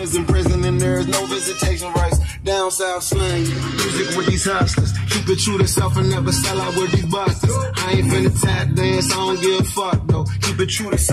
is in prison and there is no visitation rights. Down south slang, music with these hustlers. Keep it true to self and never sell out with these busters. I ain't finna tap dance, I don't give a fuck though. Keep it true to self.